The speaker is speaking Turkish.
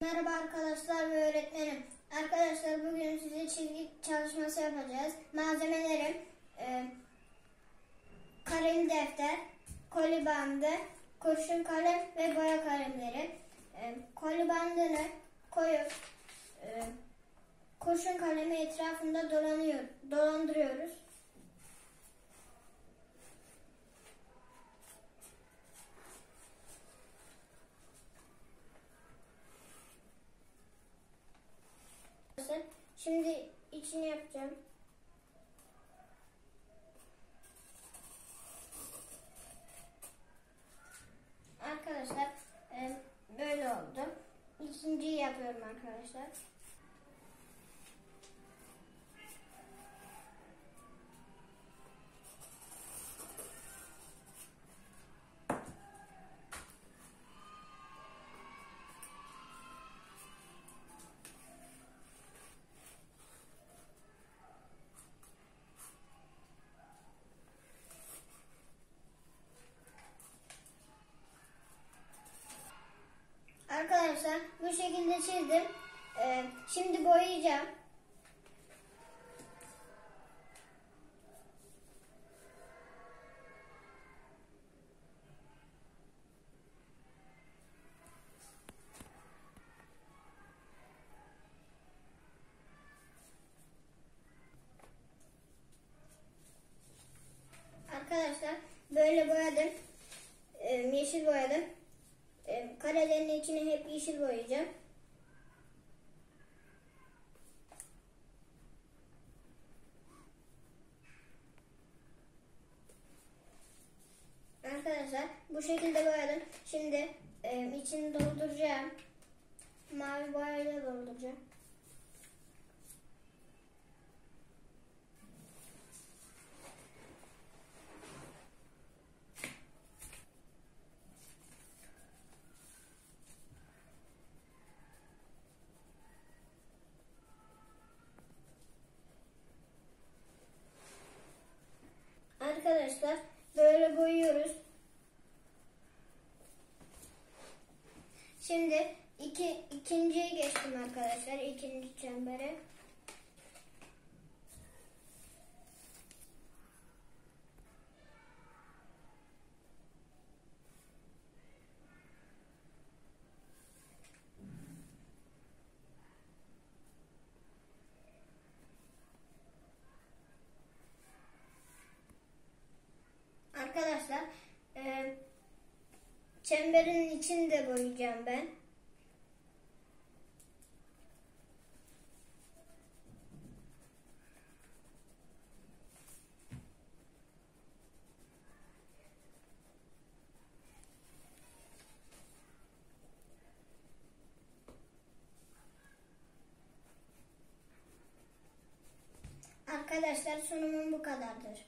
Merhaba arkadaşlar ve öğretmenim. Arkadaşlar bugün size çizgi çalışması yapacağız. Malzemelerim e, kalem defter, koli bandı, kurşun kalem ve boya kalemleri. E, koli bandını koyup e, kurşun kalemi etrafında dolanıyor, dolandırıyoruz. Şimdi içini yapacağım. Arkadaşlar e, böyle oldu. İkinciyi yapıyorum arkadaşlar. Arkadaşlar çizdim. Ee, şimdi boyayacağım. Arkadaşlar böyle boyadım. Ee, yeşil boyadım. Ee, karelerin içine hep yeşil boyayacağım. Arkadaşlar bu şekilde boyadım. Şimdi e, içini dolduracağım. Mavi boyayla dolduracağım. Arkadaşlar böyle boyuyoruz. Şimdi iki, ikinciye geçtim arkadaşlar. ikinci çembere. Arkadaşlar e, çemberin içini de boyayacağım ben. Arkadaşlar sunumum bu kadardır.